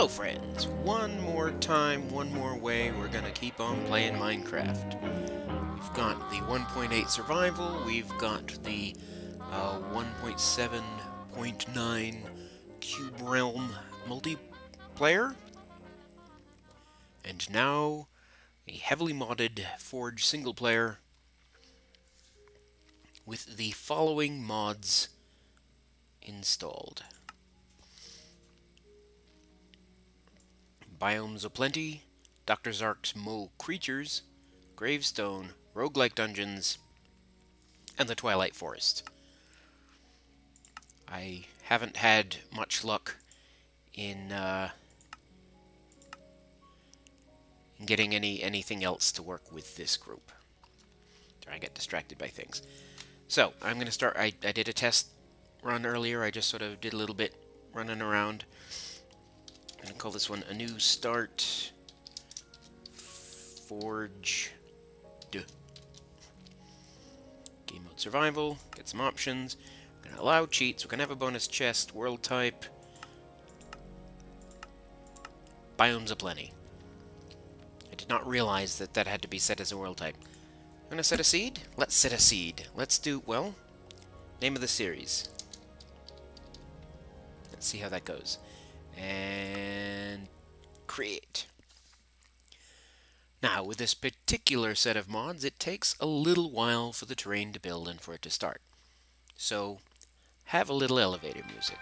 Hello friends! One more time, one more way, we're gonna keep on playing Minecraft. We've got the 1.8 survival, we've got the uh, 1.7.9 Cube Realm multiplayer, and now a heavily modded Forge single player with the following mods installed. Biomes O Plenty, Dr. Zhark's Mo Creatures, Gravestone, Roguelike Dungeons, and the Twilight Forest. I haven't had much luck in, uh, in getting any anything else to work with this group. And get distracted by things. So, I'm going to start, I, I did a test run earlier, I just sort of did a little bit running around. I'm going to call this one a new start. Forge. Duh. game mode survival. Get some options. We're going to allow cheats. We're going to have a bonus chest. World type. Biomes O Plenty. I did not realize that that had to be set as a world type. I'm going to set a seed. Let's set a seed. Let's do well name of the series. Let's see how that goes and create. Now, with this particular set of mods, it takes a little while for the terrain to build and for it to start. So, have a little elevator music.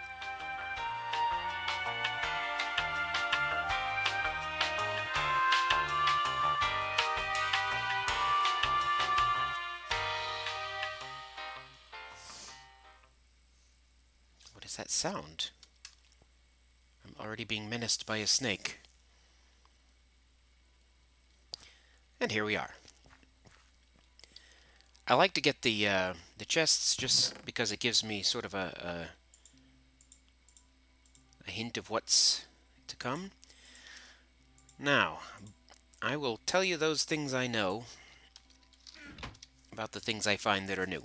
What is that sound? Already being menaced by a snake. And here we are. I like to get the uh, the chests just because it gives me sort of a, a, a hint of what's to come. Now, I will tell you those things I know about the things I find that are new.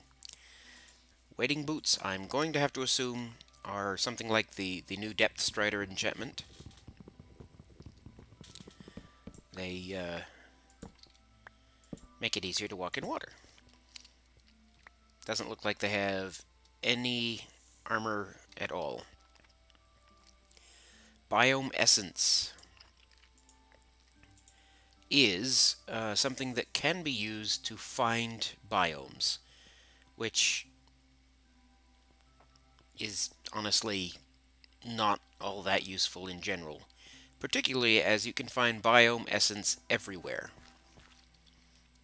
Wading boots, I'm going to have to assume are something like the, the new Depth Strider enchantment. They uh, make it easier to walk in water. Doesn't look like they have any armor at all. Biome Essence is uh, something that can be used to find biomes, which is honestly not all that useful in general, particularly as you can find biome essence everywhere.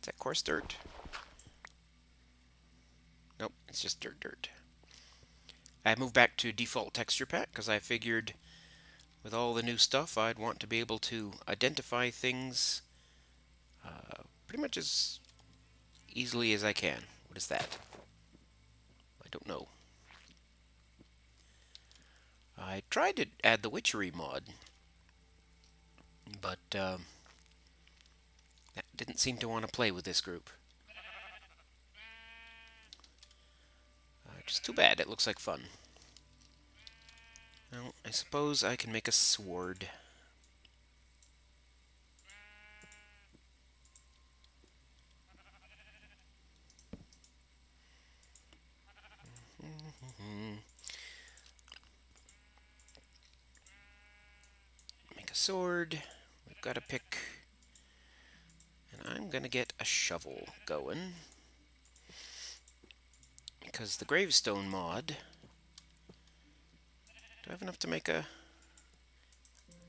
Is that coarse dirt? Nope, it's just dirt dirt. I moved back to default texture pack because I figured with all the new stuff I'd want to be able to identify things uh, pretty much as easily as I can. What is that? I don't know. I tried to add the witchery mod, but um, that didn't seem to want to play with this group. Uh, just too bad, it looks like fun. Well, I suppose I can make a sword. Sword. We've got a pick. And I'm going to get a shovel going. Because the gravestone mod... Do I have enough to make a...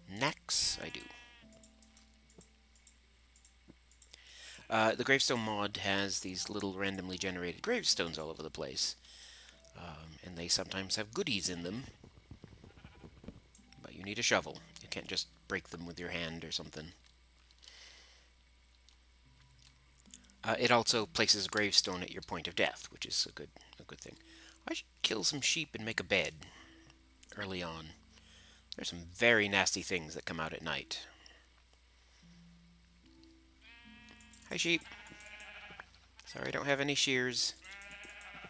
Nax? I do. Uh, the gravestone mod has these little randomly generated gravestones all over the place. Um, and they sometimes have goodies in them. But you need a shovel. Can't just break them with your hand or something. Uh, it also places a gravestone at your point of death, which is a good a good thing. I should kill some sheep and make a bed early on. There's some very nasty things that come out at night. Hi, sheep. Sorry, I don't have any shears,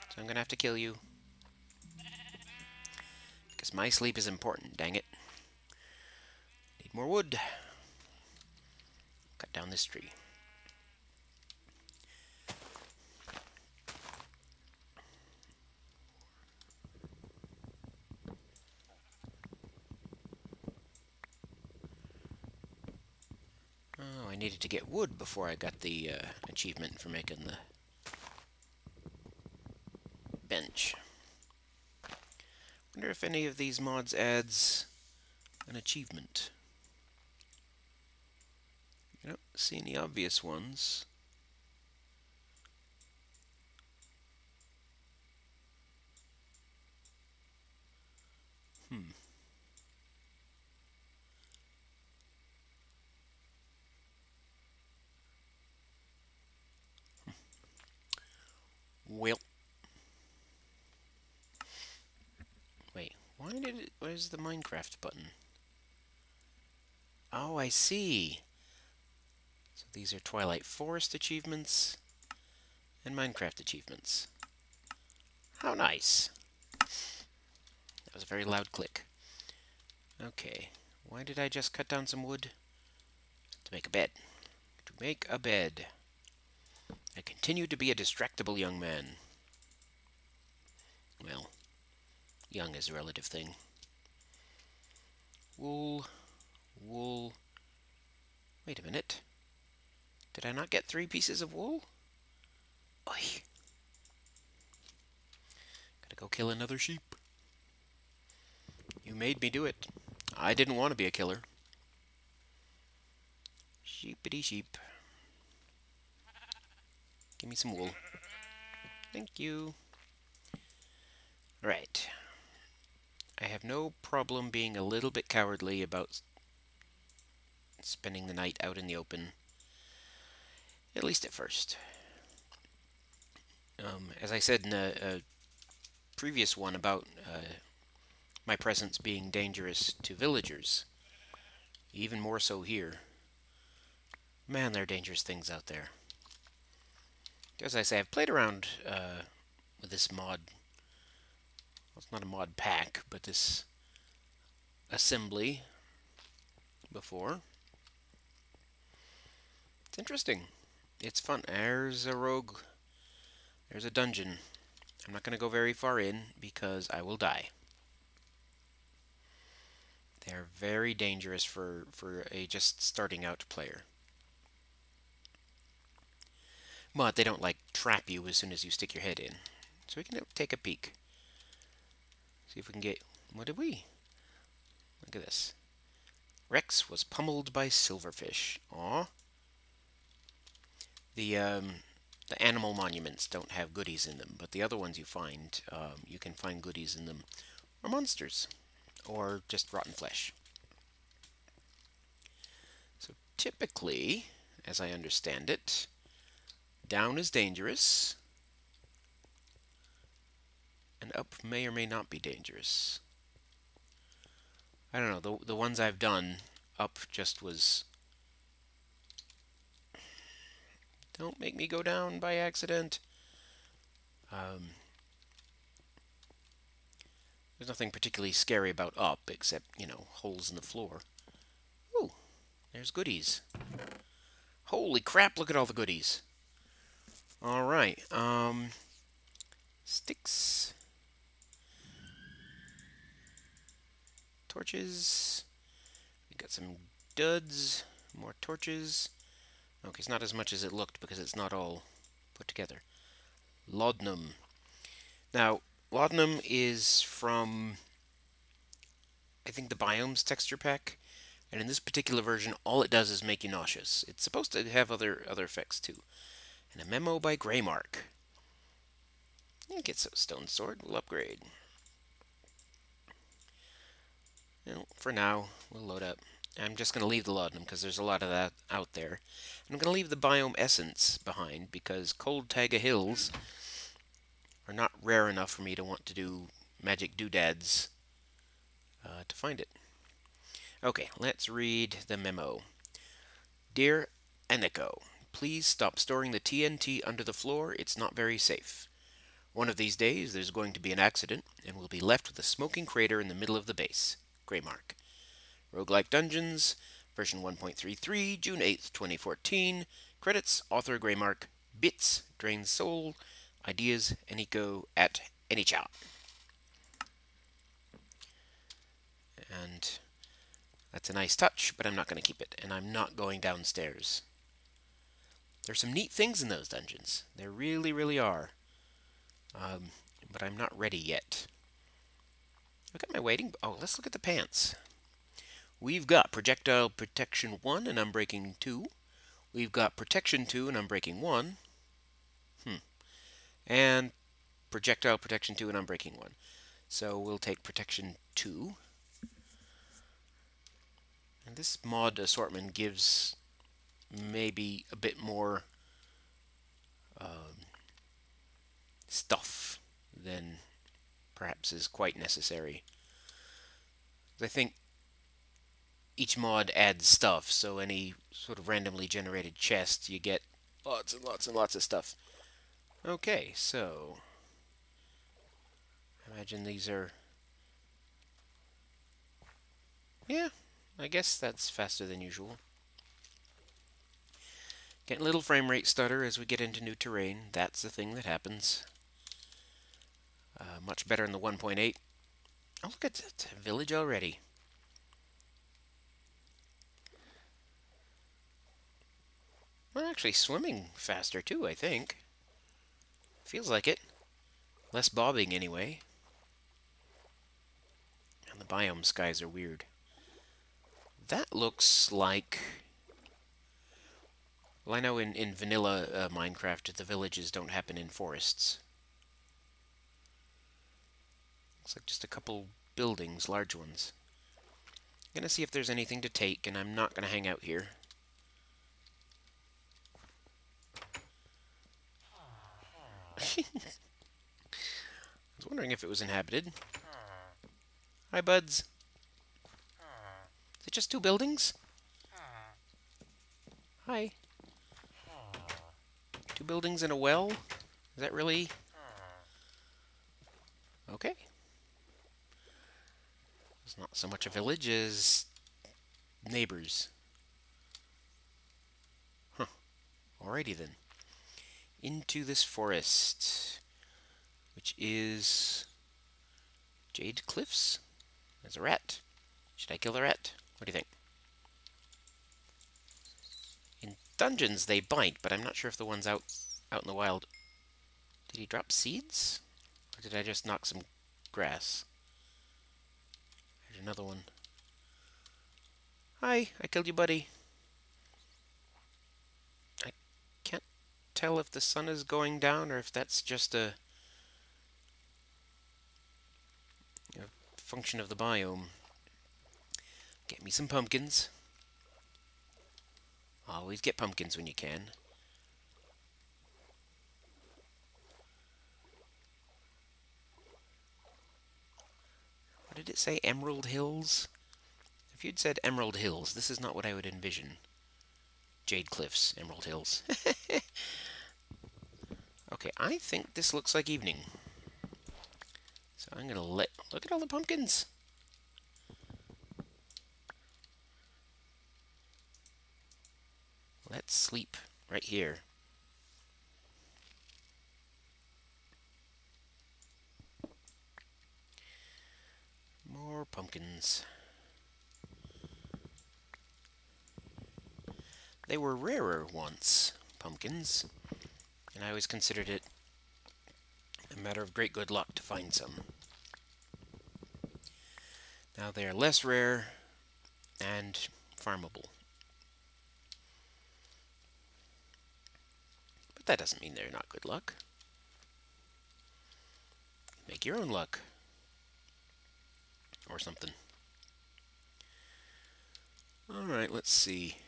so I'm going to have to kill you. Because my sleep is important, dang it. Need more wood. Cut down this tree. Oh, I needed to get wood before I got the uh, achievement for making the bench. Wonder if any of these mods adds an achievement. I don't see any obvious ones. Hmm. Well. Wait, why did it... Where's the Minecraft button? Oh, I see. So these are Twilight Forest achievements and Minecraft achievements. How nice. That was a very loud click. Okay, why did I just cut down some wood? To make a bed. To make a bed. I continue to be a distractible young man. Well, young is a relative thing. Wool, wool. Wait a minute. Did I not get three pieces of wool? Oi. Gotta go kill another sheep. You made me do it. I didn't want to be a killer. Sheepity sheep. Give me some wool. Thank you. Right. I have no problem being a little bit cowardly about spending the night out in the open. At least at first. Um, as I said in a, a previous one about uh, my presence being dangerous to villagers, even more so here. Man, there are dangerous things out there as I say, I've played around uh, with this mod. Well, it's not a mod pack, but this assembly before. It's interesting. It's fun. There's a rogue. There's a dungeon. I'm not going to go very far in because I will die. They're very dangerous for, for a just starting out player. But they don't like trap you as soon as you stick your head in. So we can take a peek. See if we can get... What did we? Look at this. Rex was pummeled by silverfish. Aw. The, um, the animal monuments don't have goodies in them, but the other ones you find, um, you can find goodies in them. Or monsters. Or just rotten flesh. So typically, as I understand it, down is dangerous. And up may or may not be dangerous. I don't know. The, the ones I've done, up just was... Don't make me go down by accident. Um, there's nothing particularly scary about up, except, you know, holes in the floor. Ooh, there's goodies. Holy crap, look at all the goodies. All right. Um, sticks. Torches. We got some duds. More torches. Okay, it's not as much as it looked because it's not all put together. Laudanum. Now, laudanum is from, I think, the Biomes texture pack. And in this particular version, all it does is make you nauseous. It's supposed to have other other effects too and a memo by Greymerk. Yeah, get a stone sword, we'll upgrade. You for now, we'll load up. I'm just going to leave the laudanum because there's a lot of that out there. I'm going to leave the biome essence behind because cold taiga hills are not rare enough for me to want to do magic doodads uh, to find it. Okay, let's read the memo. Dear Eniko, Please stop storing the TNT under the floor. It's not very safe. One of these days, there's going to be an accident, and we'll be left with a smoking crater in the middle of the base. Greymerk. Roguelike Dungeons, version 1.33, June 8th, 2014. Credits, author Greymerk, bits, Drain Soul, ideas, Eniko at Anychow. And that's a nice touch, but I'm not going to keep it, and I'm not going downstairs. There's some neat things in those dungeons. There really, really are. Um, but I'm not ready yet. Look at my waiting. Oh, let's look at the pants. We've got Projectile Protection 1 and Unbreaking 2. We've got Protection 2 and Unbreaking 1. Hmm. And Projectile Protection 2 and Unbreaking 1. So we'll take Protection 2. And this mod assortment gives maybe a bit more um, stuff than perhaps is quite necessary. I think each mod adds stuff, so any sort of randomly generated chest, you get lots and lots and lots of stuff. Okay, so imagine these are yeah, I guess that's faster than usual. Getting a little frame rate stutter as we get into new terrain. That's the thing that happens. Uh, much better in the 1.8. Oh, look at that village already. Well, actually swimming faster too, I think. Feels like it. Less bobbing anyway. And the biome skies are weird. That looks like well, I know in, in vanilla uh, Minecraft, the villages don't happen in forests. Looks like just a couple buildings, large ones. I'm to see if there's anything to take, and I'm not to hang out here. I was wondering if it was inhabited. Hi, buds. Is it just two buildings? Hi. Two buildings and a well? Is that really... Okay. It's not so much a village as neighbors. Huh. Alrighty then. Into this forest, which is Jade Cliffs. There's a rat. Should I kill the rat? What do you think? In dungeons they bite, but I'm not sure if the ones out out in the wild... Did he drop seeds? Or did I just knock some grass? There's another one. Hi, I killed you, buddy. I can't tell if the sun is going down or if that's just a, a function of the biome. Get me some pumpkins. Always get pumpkins when you can. What did it say? Emerald Hills? If you'd said Emerald Hills, this is not what I would envision. Jade Cliffs, Emerald Hills. okay, I think this looks like evening. So I'm going to let... Look at all the pumpkins! Let's sleep right here. More pumpkins. They were rarer once, pumpkins, and I always considered it a matter of great good luck to find some. Now they are less rare and farmable. But that doesn't mean they're not good luck. Make your own luck. Or something. Alright, let's see.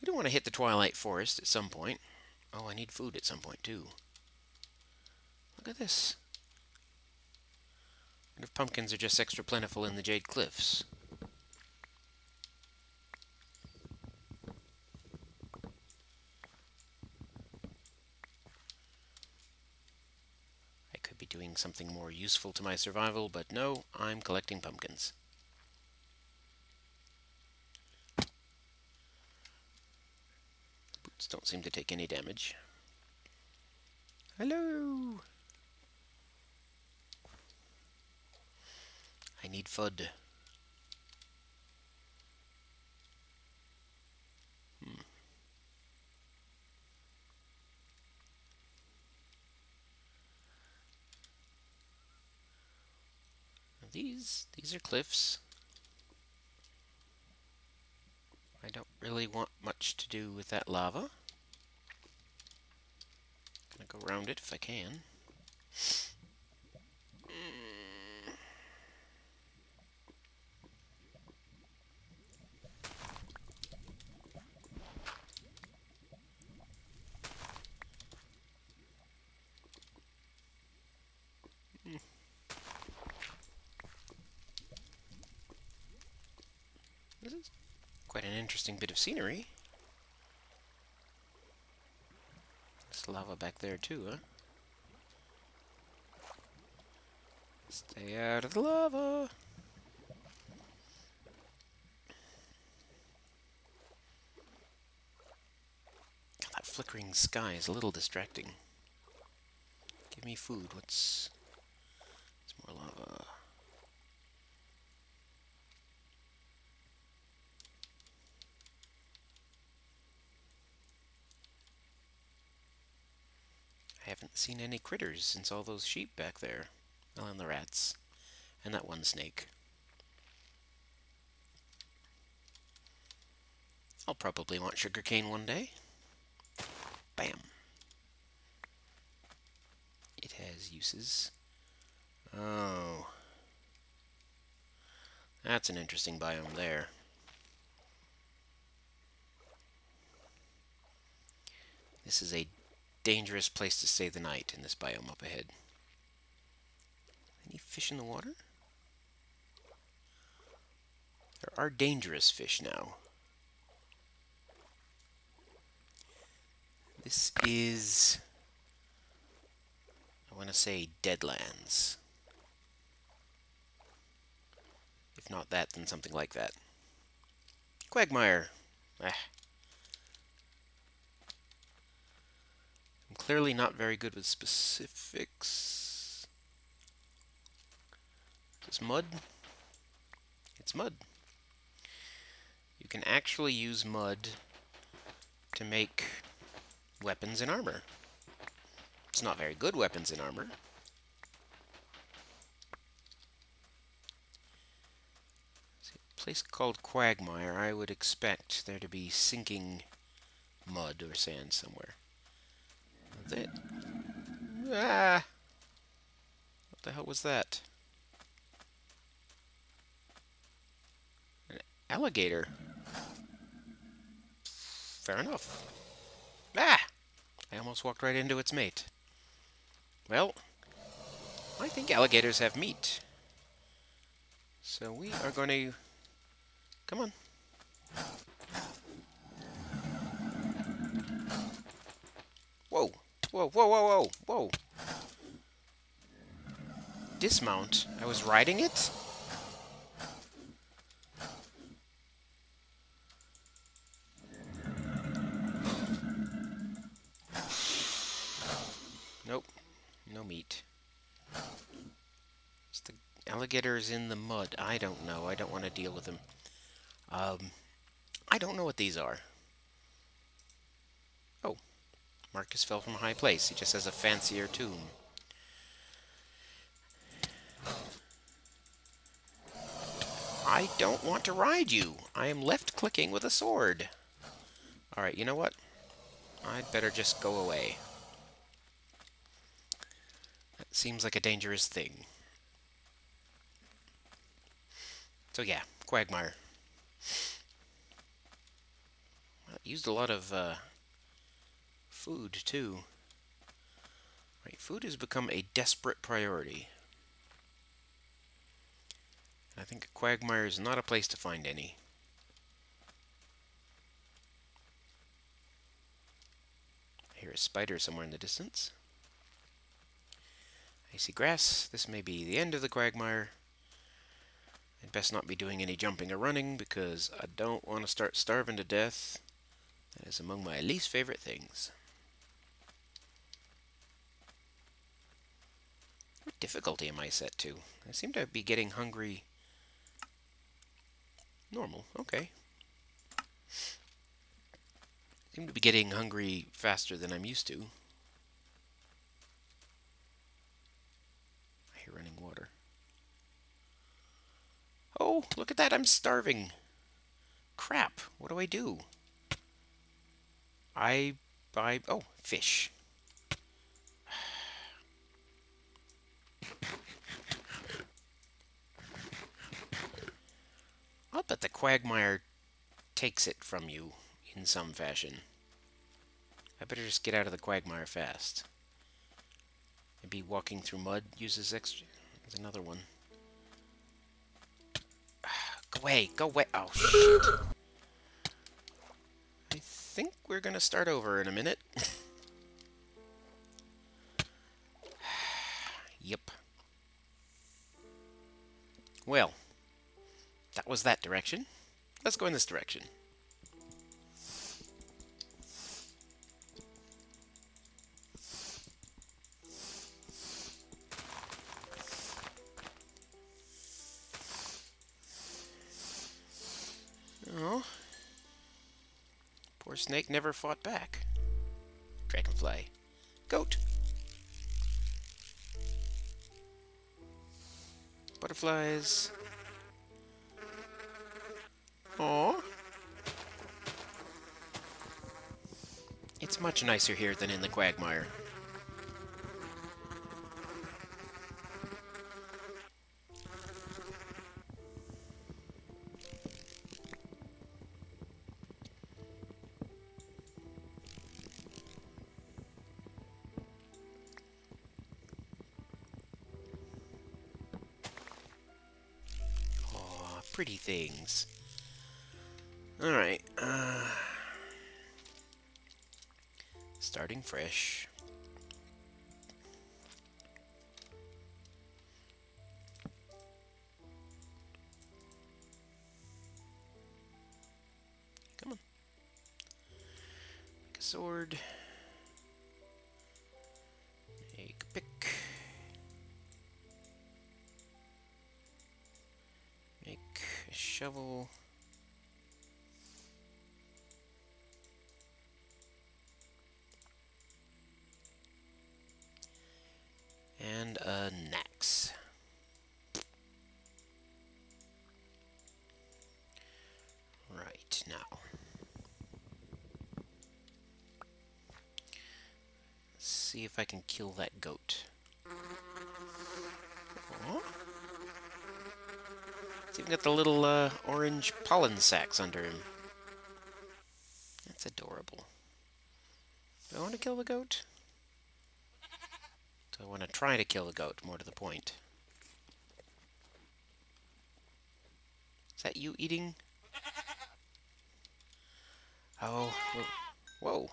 We don't want to hit the Twilight Forest at some point. Oh, I need food at some point, too. Look at this. What if pumpkins are just extra plentiful in the Jade Cliffs? I could be doing something more useful to my survival, but no, I'm collecting pumpkins. don't seem to take any damage. Hello! I need FUD. Hmm. These, these are cliffs. I don't really want much to do with that lava. Gonna go around it if I can. Hmm. This is quite an interesting bit of scenery. Lava back there too, huh? Stay out of the lava! God, that flickering sky is a little distracting. Give me food. What's... It's more lava. I haven't seen any critters since all those sheep back there. Well, and the rats. And that one snake. I'll probably want sugarcane one day. Bam. It has uses. Oh. That's an interesting biome there. This is a dangerous place to stay the night in this biome up ahead. Any fish in the water? There are dangerous fish now. This is... I want to say Deadlands. If not that, then something like that. Quagmire. Ah. Clearly not very good with specifics. Is mud? It's mud. You can actually use mud to make weapons and armor. It's not very good weapons and armor. A place called Quagmire, I would expect there to be sinking mud or sand somewhere. That... Ah! What the hell was that? An alligator. Fair enough. Ah! I almost walked right into its mate. Well, I think alligators have meat. So we are going to... Come on. Whoa. Whoa, whoa, whoa, whoa. Dismount? I was riding it? Nope. No meat. It's the alligators in the mud. I don't know. I don't want to deal with them. Um, I don't know what these are. Oh. Marcus fell from a high place. He just has a fancier tomb. I don't want to ride you. I am left-clicking with a sword. Alright, you know what? I'd better just go away. That seems like a dangerous thing. So yeah, Quagmire. Used a lot of uh, food too. Right, food has become a desperate priority. I think a Quagmire is not a place to find any. I hear a spider somewhere in the distance. I see grass. This may be the end of the Quagmire. I'd best not be doing any jumping or running because I don't want to start starving to death That is among my least favorite things. What difficulty am I set to? I seem to be getting hungry. Normal, okay. seem to be getting hungry faster than I'm used to. I hear running water. Oh, look at that, I'm starving. Crap, what do I do? I buy, oh, fish. I'll the quagmire takes it from you in some fashion. I better just get out of the quagmire fast. Maybe walking through mud uses extra... There's another one. Go away, go away. Oh, shit. I think we're to start over in a minute. yep. Well, was that direction. Let's go in this direction. Oh. Poor snake never fought back. Dragonfly. Goat. Butterflies. Oh. It's much nicer here than in the quagmire. Now. Let's see if I can kill that goat. Oh. It's even got the little uh, orange pollen sacs under him. That's adorable. Do I want to kill the goat? Do I want to try to kill the goat, more to the point. Is that you eating? Oh, whoa.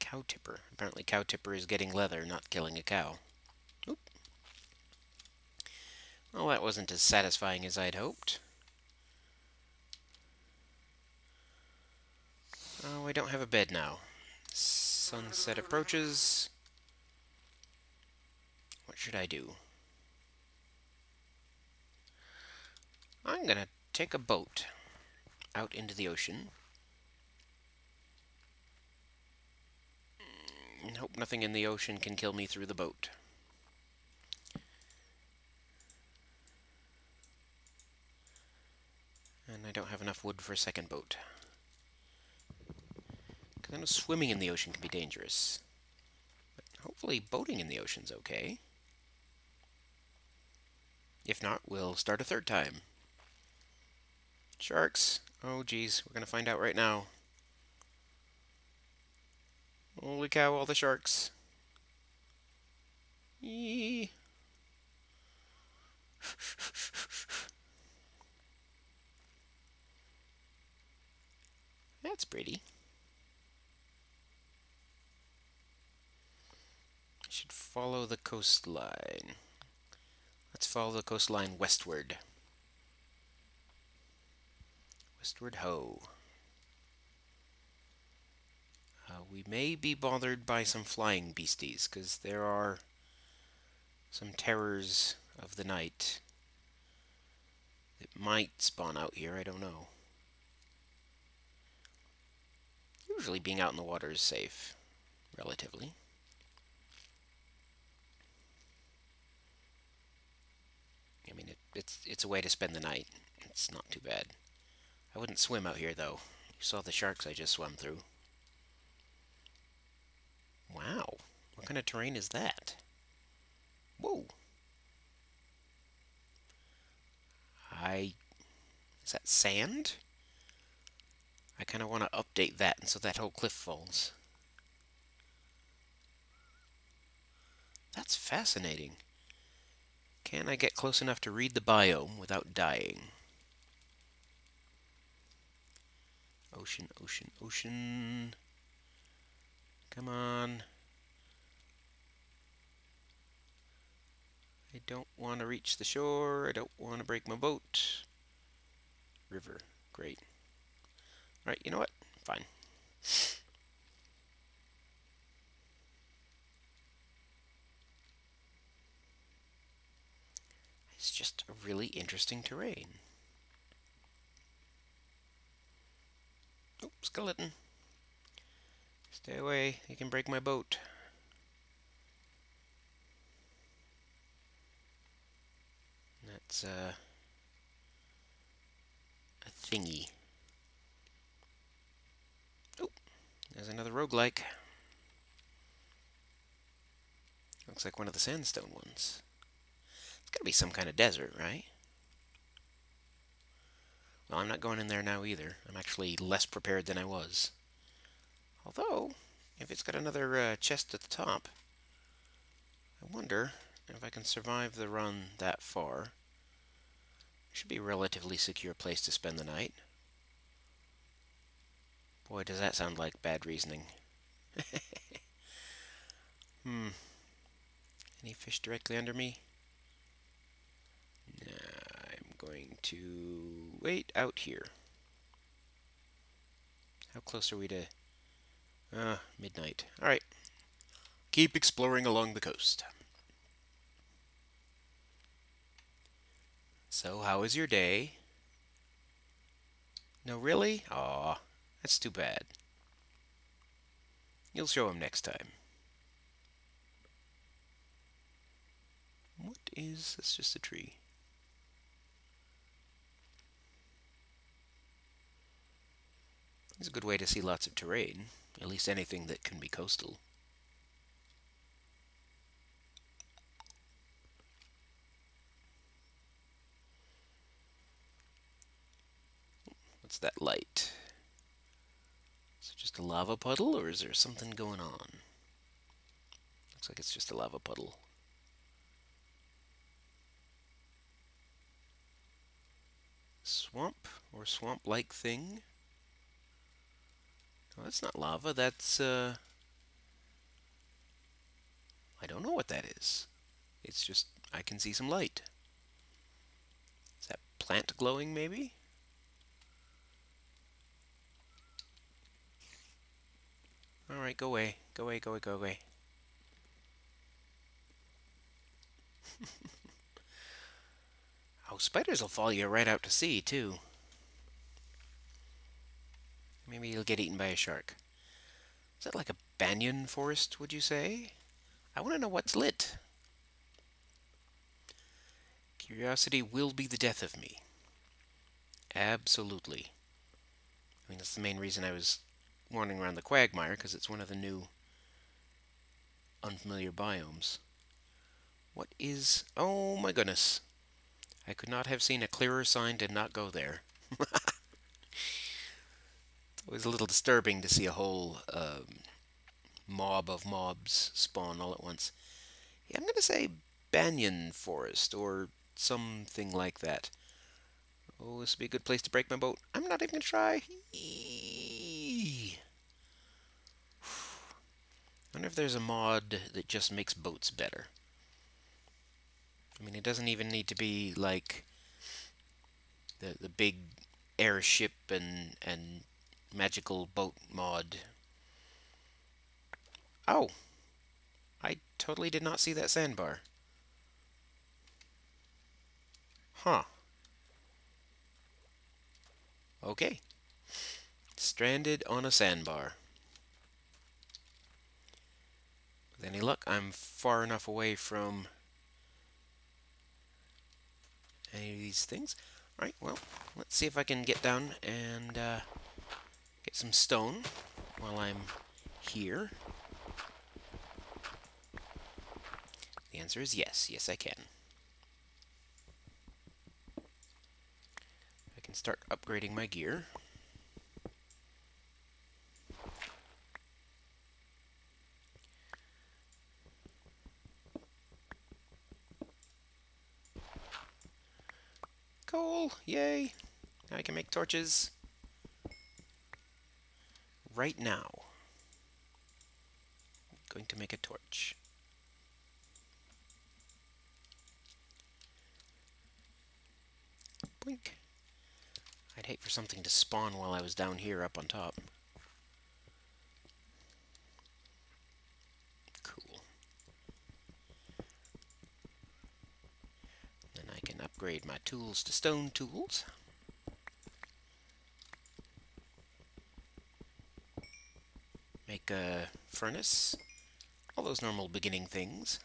cow tipper. Apparently cow tipper is getting leather, not killing a cow. Oop. Well, that wasn't as satisfying as I'd hoped. Oh, I don't have a bed now. Sunset approaches. What should I do? I'm to take a boat out into the ocean. Hope nothing in the ocean can kill me through the boat. And I don't have enough wood for a second boat. Because I know swimming in the ocean can be dangerous. But hopefully boating in the ocean's okay. If not, we'll start a third time. Sharks. Oh, geez. We're going to find out right now. Holy cow, all the sharks. Eee. That's pretty. Should follow the coastline. Let's follow the coastline westward. Westward ho. Uh, we may be bothered by some flying beasties, because there are some terrors of the night that might spawn out here, I don't know. Usually being out in the water is safe, relatively. I mean, it, it's it's a way to spend the night. It's not too bad. I wouldn't swim out here, though. You saw the sharks I just swam through. Wow. What kind of terrain is that? Whoa. I... Is that sand? I kind of want to update that, and so that whole cliff falls. That's fascinating. Can I get close enough to read the biome without dying? Ocean, ocean, ocean. Come on. I don't want to reach the shore. I don't want to break my boat. River. Great. Alright, you know what? Fine. It's just a really interesting terrain. Oh, skeleton. Stay away. You can break my boat. That's uh, a thingy. Oh, there's another roguelike. Looks like one of the sandstone ones. It's gotta be some kind of desert, right? Well, I'm not going in there now either. I'm actually less prepared than I was. Although, if it's got another uh, chest at the top, I wonder if I can survive the run that far. It should be a relatively secure place to spend the night. Boy, does that sound like bad reasoning. hmm. Any fish directly under me? I'm going to wait out here. How close are we to... Uh, midnight. Alright. Keep exploring along the coast. So, how was your day? No, really? Aw, that's too bad. You'll show him next time. What is... That's just a tree. It's a good way to see lots of terrain, at least anything that can be coastal. What's that light? Is it just a lava puddle, or is there something going on? Looks like it's just a lava puddle. Swamp, or swamp-like thing? That's not lava, that's, uh... I don't know what that is. It's just, I can see some light. Is that plant glowing, maybe? Alright, go away. Go away, go away, go away. oh, spiders will follow you right out to sea, too. Maybe you'll get eaten by a shark. Is that like a banyan forest, would you say? I want to know what's lit. Curiosity will be the death of me. Absolutely. I mean, that's the main reason I was wandering around the quagmire because it's one of the new unfamiliar biomes. What is... Oh my goodness. I could not have seen a clearer sign to not go there. it's always a little disturbing to see a whole um, mob of mobs spawn all at once. Yeah, I'm going to say banyan forest or something like that. Oh, this would be a good place to break my boat. I'm not even going to try. I wonder if there's a mod that just makes boats better. I mean, it doesn't even need to be like the the big airship and and magical boat mod. Oh! I totally did not see that sandbar. Huh. Okay. Stranded on a sandbar. With any luck, I'm far enough away from any of these things. Alright, well, let's see if I can get down and uh, get some stone while I'm here. The answer is yes. Yes, I can. I can start upgrading my gear. Coal! Yay! Now I can make torches. Right now. I'm going to make a torch. Blink. I'd hate for something to spawn while I was down here up on top. Cool. Then I can upgrade my tools to stone tools. Make a uh, furnace. All those normal beginning things.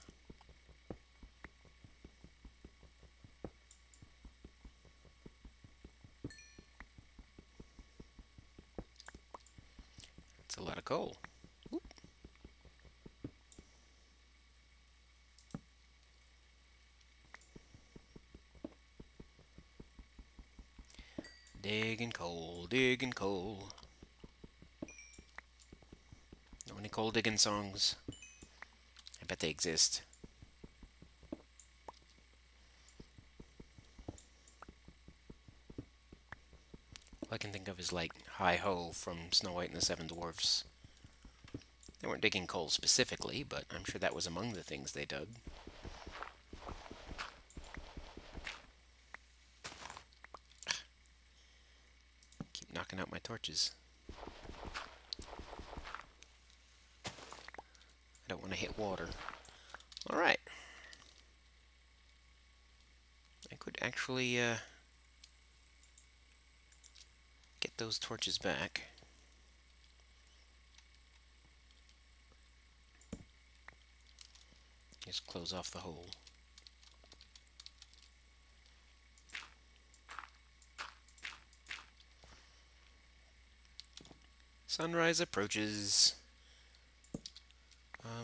It's a lot of coal. Oop. Digging coal, digging coal. Know digging songs? I bet they exist. All I can think of is like Heigh-Ho from Snow White and the Seven Dwarfs. They weren't digging coal specifically, but I'm sure that was among the things they dug. Keep knocking out my torches. Want to hit water. Alright. I could actually, uh, get those torches back. Just close off the hole. Sunrise approaches.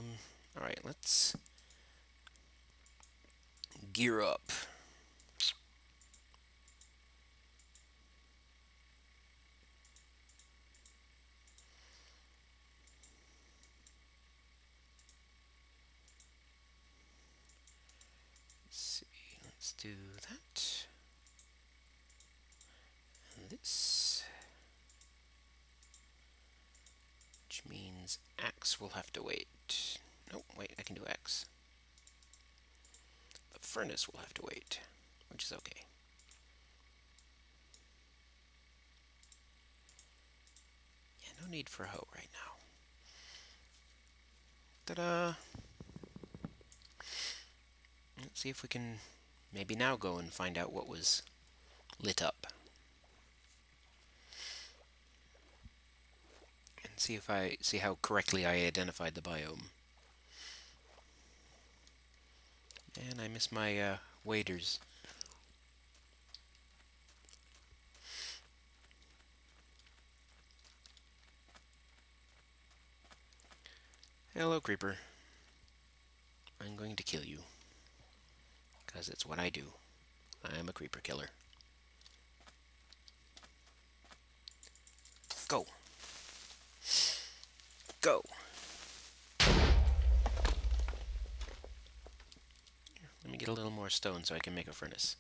Um, alright, let's gear up. Let's do that. And this. Which means X will have to wait. Nope, wait, I can do X. The furnace will have to wait, which is okay. Yeah, no need for hoe right now. Ta-da! Let's see if we can maybe now go and find out what was lit up. And see if I see how correctly I identified the biome. And I miss my uh, waders. Hello, creeper. I'm going to kill you. Because it's what I do. I am a creeper killer. Go. Go. Let me get a little more stone so I can make a furnace.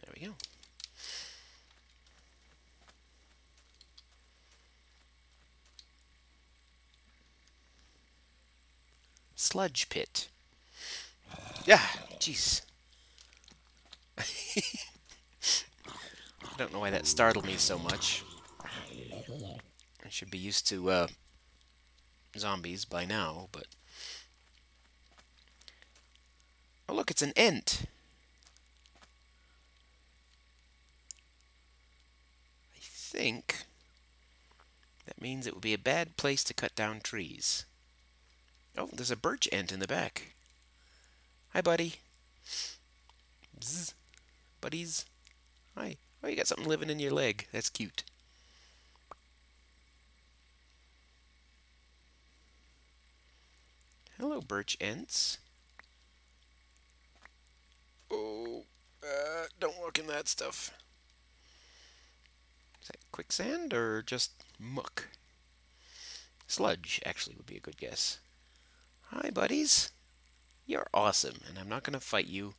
There we go. Sludge pit. Yeah, jeez. I don't know why that startled me so much. I should be used to uh, zombies by now, but... Oh, look, it's an ent. I think that means it would be a bad place to cut down trees. Oh, there's a birch ent in the back. Hi, buddy. Bzz. Buddies. Hi. Oh, you got something living in your leg. That's cute. Hello, birch ents. Oh, uh, don't walk in that stuff. Is that quicksand or just muck? Sludge, actually, would be a good guess. Hi, buddies. You're awesome, and I'm not going to fight you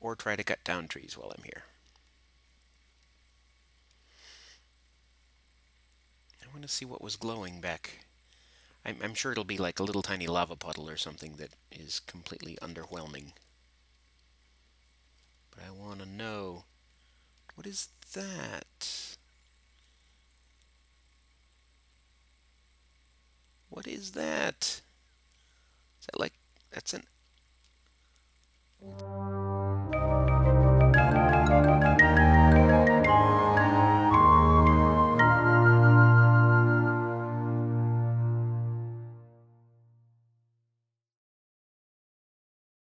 or try to cut down trees while I'm here. I want to see what was glowing back. I'm, I'm sure it'll be like a little tiny lava puddle or something that is completely underwhelming. But I want to know, what is that? What is that? Is that like, that's an